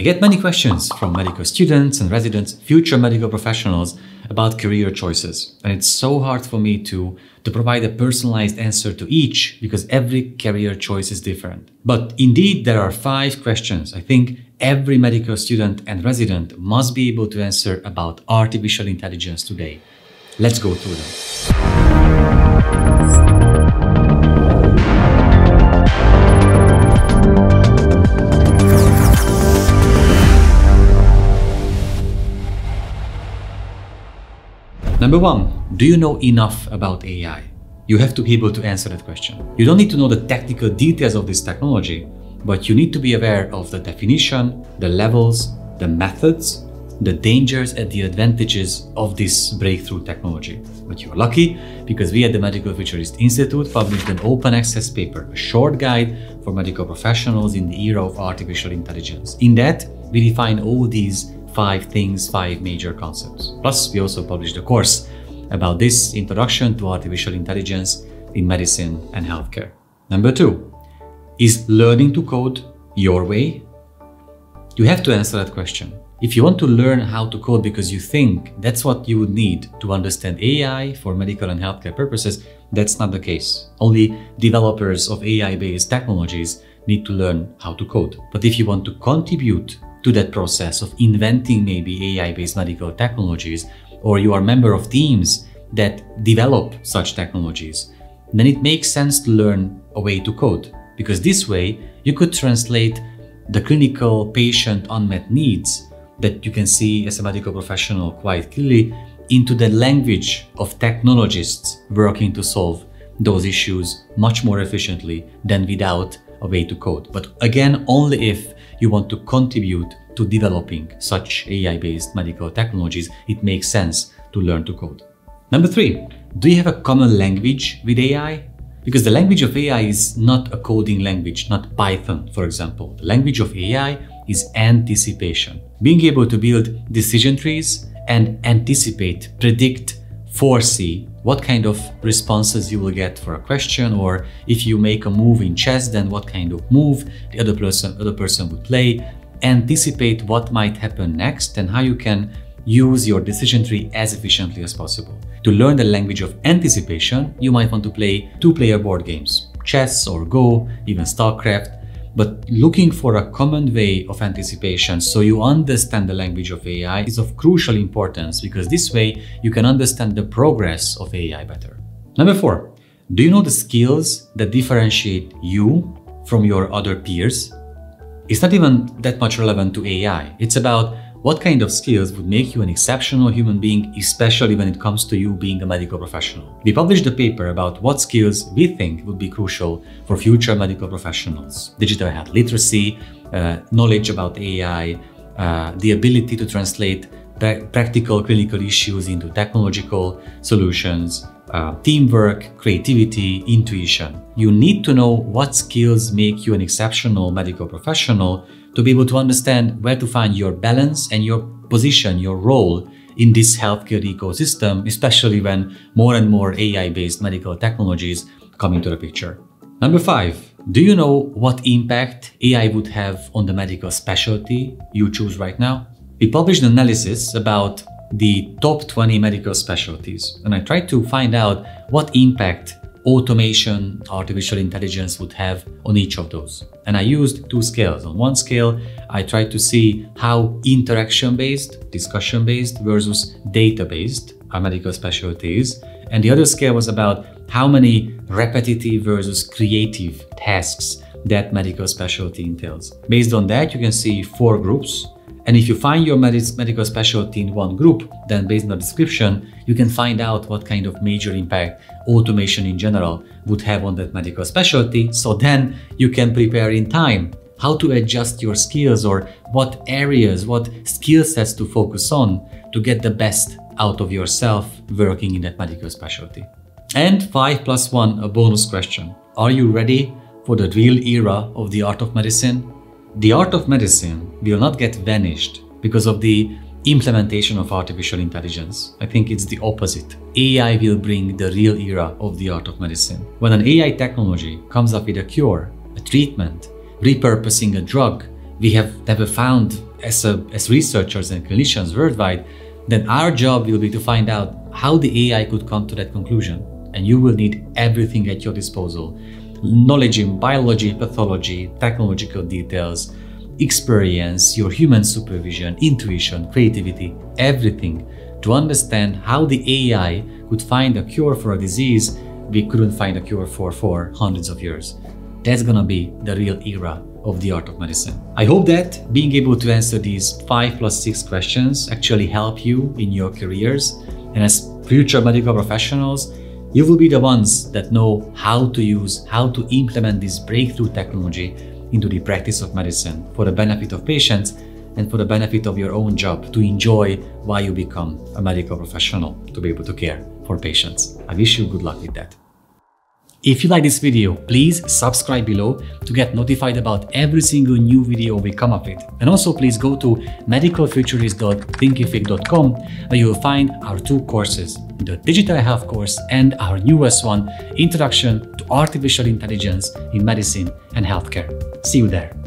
I get many questions from medical students and residents, future medical professionals about career choices. And it's so hard for me to, to provide a personalized answer to each because every career choice is different. But indeed, there are five questions I think every medical student and resident must be able to answer about artificial intelligence today. Let's go through them. Number one, do you know enough about AI? You have to be able to answer that question. You don't need to know the technical details of this technology, but you need to be aware of the definition, the levels, the methods, the dangers and the advantages of this breakthrough technology. But you're lucky because we at the Medical Futurist Institute published an open access paper, a short guide for medical professionals in the era of artificial intelligence. In that, we define all these five things, five major concepts. Plus, we also published a course about this introduction to artificial intelligence in medicine and healthcare. Number two, is learning to code your way? You have to answer that question. If you want to learn how to code because you think that's what you would need to understand AI for medical and healthcare purposes, that's not the case. Only developers of AI based technologies need to learn how to code. But if you want to contribute to that process of inventing maybe AI-based medical technologies, or you are a member of teams that develop such technologies, then it makes sense to learn a way to code. Because this way, you could translate the clinical patient unmet needs that you can see as a medical professional quite clearly into the language of technologists working to solve those issues much more efficiently than without a way to code. But again, only if you want to contribute to developing such AI-based medical technologies, it makes sense to learn to code. Number three, do you have a common language with AI? Because the language of AI is not a coding language, not Python, for example. The language of AI is anticipation. Being able to build decision trees and anticipate, predict, foresee what kind of responses you will get for a question or if you make a move in chess then what kind of move the other person other person would play. Anticipate what might happen next and how you can use your decision tree as efficiently as possible. To learn the language of anticipation you might want to play two player board games chess or go even starcraft but looking for a common way of anticipation so you understand the language of AI is of crucial importance because this way you can understand the progress of AI better. Number four, do you know the skills that differentiate you from your other peers? It's not even that much relevant to AI. It's about what kind of skills would make you an exceptional human being, especially when it comes to you being a medical professional? We published a paper about what skills we think would be crucial for future medical professionals. Digital health literacy, uh, knowledge about AI, uh, the ability to translate pra practical clinical issues into technological solutions, uh, teamwork, creativity, intuition. You need to know what skills make you an exceptional medical professional to be able to understand where to find your balance and your position, your role in this healthcare ecosystem, especially when more and more AI-based medical technologies come into the picture. Number five, do you know what impact AI would have on the medical specialty you choose right now? We published an analysis about the top 20 medical specialties, and I tried to find out what impact automation, artificial intelligence would have on each of those. And I used two scales. On one scale, I tried to see how interaction-based, discussion-based versus data-based are medical specialties. And the other scale was about how many repetitive versus creative tasks that medical specialty entails. Based on that, you can see four groups and if you find your medical specialty in one group, then based on the description, you can find out what kind of major impact automation in general would have on that medical specialty. So then you can prepare in time how to adjust your skills or what areas, what skill sets to focus on to get the best out of yourself working in that medical specialty. And 5 plus 1, a bonus question. Are you ready for the real era of the art of medicine? The art of medicine will not get vanished because of the implementation of artificial intelligence. I think it's the opposite. AI will bring the real era of the art of medicine. When an AI technology comes up with a cure, a treatment, repurposing a drug, we have never found as, a, as researchers and clinicians worldwide, then our job will be to find out how the AI could come to that conclusion. And you will need everything at your disposal knowledge in biology, pathology, technological details, experience, your human supervision, intuition, creativity, everything to understand how the AI could find a cure for a disease we couldn't find a cure for for hundreds of years. That's gonna be the real era of the art of medicine. I hope that being able to answer these five plus six questions actually help you in your careers. And as future medical professionals, you will be the ones that know how to use, how to implement this breakthrough technology into the practice of medicine for the benefit of patients and for the benefit of your own job to enjoy why you become a medical professional to be able to care for patients. I wish you good luck with that. If you like this video, please subscribe below to get notified about every single new video we come up with. And also please go to medicalfuturist.thinkific.com where you will find our two courses, the Digital Health course and our newest one, Introduction to Artificial Intelligence in Medicine and Healthcare. See you there.